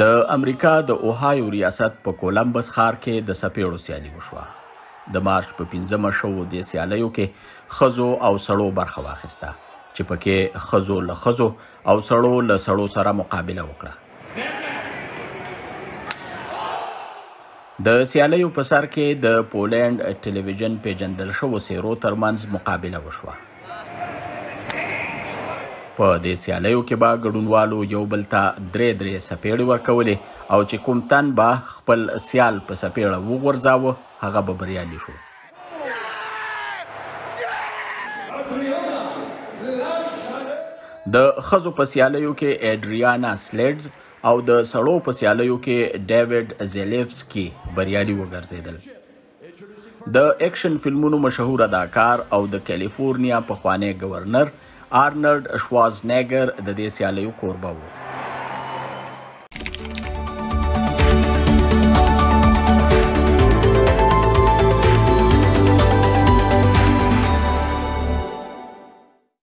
د امریکا د اوهایو ریاست په کولمبس ښار کې د سپېړو سیالي وشوه د مارچ په 15مه شوو د سیالیو کې خزو او سړو برخه واخیسته چې پکې خزو له خزو او سړو له سړو سره مقابله وکړه د سیالیو په سر کې د پولند ټلویزیون پیژندل شوو سیرو ترمنځ مقابله وشوه په دې سیالیو کې به ګډونوالو یو بل ته درې درې سپېړې ورکولې او چې کوم تن به خپل سیال په سپېړه وغورځاوه هغه به بریالی شو د خزو په سیالیو کې اډریانا سلیډز او د سړو په سیالیو کې ډیوډ زیلیفسکی بریالي وګرځیدل د اکشن فلمونو مشهور اداکار او د کالیفورنیا پخوانی ګورنر آرنلډ شواز نیګر د دې سیالیو کوربه وو